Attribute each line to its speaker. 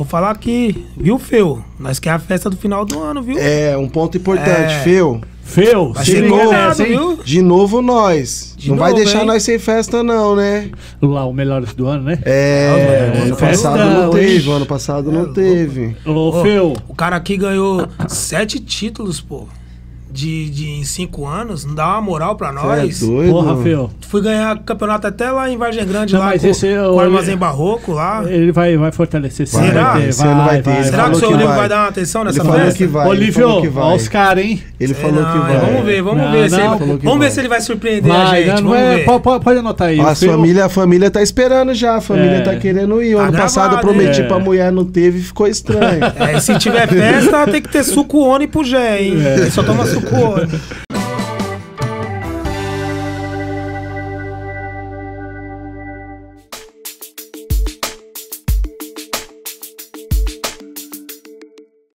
Speaker 1: Vou falar aqui, viu, Feu? Nós quer a festa do final do ano, viu?
Speaker 2: É, um ponto importante,
Speaker 1: É.
Speaker 2: Feu.
Speaker 3: Feu,
Speaker 1: Vai
Speaker 3: liga
Speaker 1: enganado,
Speaker 3: nessa?
Speaker 2: De novo nós.
Speaker 1: De
Speaker 2: não vai
Speaker 1: novo,
Speaker 2: deixar
Speaker 1: hein?
Speaker 2: nós sem festa, não, né?
Speaker 3: Lá, o Melhores do Ano, né?
Speaker 2: É,
Speaker 1: É,
Speaker 2: ano
Speaker 3: festa,
Speaker 2: passado não
Speaker 3: hoje.
Speaker 2: teve, ano passado não teve.
Speaker 3: Ô,
Speaker 1: Ô,
Speaker 3: Feu,
Speaker 1: O cara aqui ganhou sete títulos, pô. De, de em cinco anos. Não dá uma moral pra
Speaker 2: Cê
Speaker 1: nós.
Speaker 2: é doido?
Speaker 3: porra, Feu.
Speaker 1: Fui ganhar campeonato até lá em Vargem Grande,
Speaker 3: Não,
Speaker 1: lá
Speaker 3: mas
Speaker 1: com,
Speaker 3: esse é
Speaker 1: com
Speaker 3: o-
Speaker 1: Armazém Barroco lá.
Speaker 3: Ele vai, vai fortalecer. sim,
Speaker 1: Será?
Speaker 3: Vai ter,
Speaker 2: ano vai ter, ele
Speaker 1: Será que o seu Olívio
Speaker 2: vai.
Speaker 1: vai dar uma atenção nessa
Speaker 2: Ele falou
Speaker 1: festa?
Speaker 2: que vai. ele
Speaker 3: Olívio,
Speaker 2: falou que vai.
Speaker 3: olha os caras, hein?
Speaker 2: Ele falou
Speaker 1: não,
Speaker 2: que
Speaker 1: é,
Speaker 2: vai.
Speaker 1: Vamos ver, vamos
Speaker 3: Não,
Speaker 1: ver. se
Speaker 3: não.
Speaker 1: ele, vamos
Speaker 2: vai.
Speaker 1: ver se ele vai surpreender a
Speaker 3: Vai,
Speaker 1: gente.
Speaker 3: não, é, pode, anotar aí.
Speaker 2: A família, a família tá esperando já. A família
Speaker 3: É.
Speaker 2: tá querendo ir. O
Speaker 1: Tá
Speaker 2: ano passado eu prometi
Speaker 3: hein?
Speaker 2: pra mulher, não teve, ficou estranho.
Speaker 1: É, se tiver festa, tem que ter suco Oni pro Gé, hein? Ele só toma suco Korn.